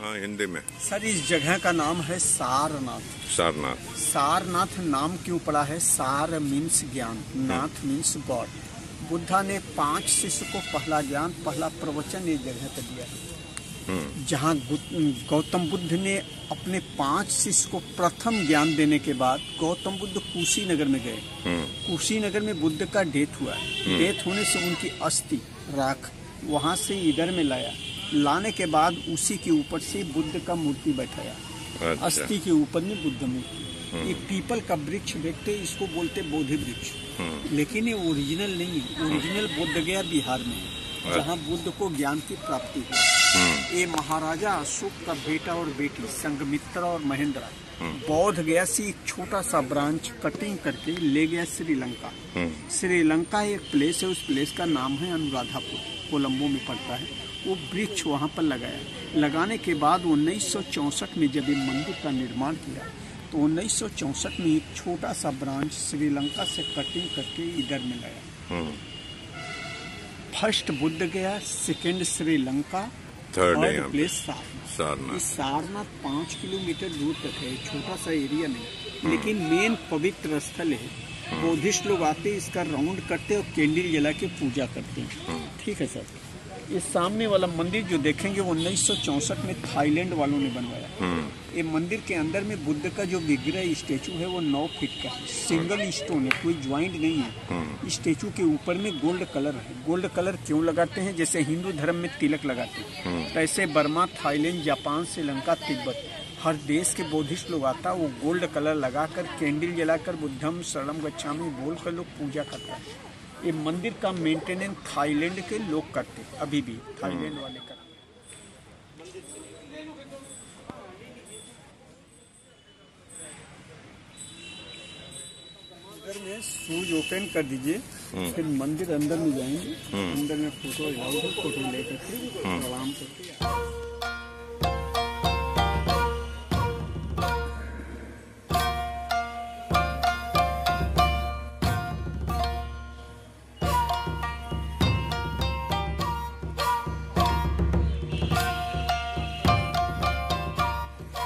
हाँ हिंदी में। सर इस जगह का नाम है सारनाथ। सारनाथ। सारनाथ नाम क्यों पड़ा है? सार मीन्स ज्ञान नाथ मीन्स गॉड। बुद्धा ने पाँच शिष्य को पहला ज्ञान पहला प्रवचन इस जगह पर दिया। है हम्म। जहाँ गौतम बुद्ध ने अपने पाँच शिष्य को प्रथम ज्ञान देने के बाद गौतम बुद्ध कुशीनगर में गए। हम्म। कुशीनगर में बुद्ध का डेथ हुआ डेथ होने से उनकी अस्थि राख वहाँ से इधर में लाया। लाने के बाद उसी के ऊपर से बुद्ध का मूर्ति बैठाया। अच्छा। अस्थि के ऊपर में बुद्ध मूर्ति। ये पीपल का वृक्ष देखते इसको बोलते बोधि वृक्ष। हम्म। लेकिन ये ओरिजिनल नहीं है। ओरिजिनल बोध गया बिहार में जहाँ बुद्ध को ज्ञान की प्राप्ति हुई। हम्म। ये महाराजा अशोक का बेटा और बेटी संगमित्रा और महेंद्रा। बौद्ध गया से एक छोटा सा ब्रांच कटिंग करके ले गया श्रीलंका। हम्म। श्रीलंका एक प्लेस है उस प्लेस का नाम है अनुराधापुर। कोलंबो में पड़ता है। वो वृक्ष वहाँ पर लगाया। लगाने के बाद उन्नीस में जब ये मंदिर का निर्माण किया तो उन्नीस में एक छोटा सा ब्रांच श्रीलंका से कटिंग करके इधर में लाया। हम्म। First Bodh Gaya second Sri Lanka third place Sarnath. Sarnath. पाँच किलोमीटर दूर तक है छोटा सा एरिया नहीं। लेकिन मेन पवित्र स्थल है। बौद्धिस्ट लोग आते इसका राउंड करते और कैंडल जला के पूजा करते हैं। ठीक है सर। ये सामने वाला मंदिर जो देखेंगे वो उन्नीस में थाईलैंड वालों ने बनवाया। हम्म। ये मंदिर के अंदर में बुद्ध का जो विग्रह स्टेचू है वो नौ फीट का है। सिंगल स्टोन है कोई ज्वाइंट नहीं है। स्टेचू के ऊपर में गोल्ड कलर है। गोल्ड कलर क्यों लगाते हैं? जैसे हिंदू धर्म में तिलक लगाते हैं। ऐसे Burma Thailand Japan Sri Lanka Tibet. हर देश के बौद्धिस्ट लोग आता वो गोल्ड कलर लगाकर कैंडल जलाकर बुद्धम शरणम गच्छामी बोल कर लोग पूजा करता है। ये मंदिर का मेंटेनेंस थाईलैंड के लोग करते हैं अभी भी थाईलैंड वाले करते। अंदर में शूज़ ओपन कर दीजिए फिर मंदिर अंदर में जाएँगे अंदर में फ़ोटो फ़ोटो लेकर के प्रणाम करके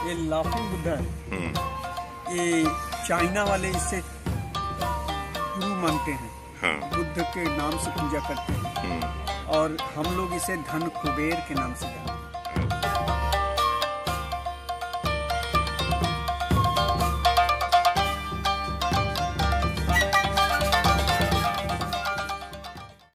ये लाफिंग बुद्धा है। हम्म ये चाइना वाले इसे गुरु मानते हैं। हाँ। बुद्ध के नाम से पूजा करते हैं। हम्म और हम लोग इसे धन कुबेर के नाम से जानते हैं।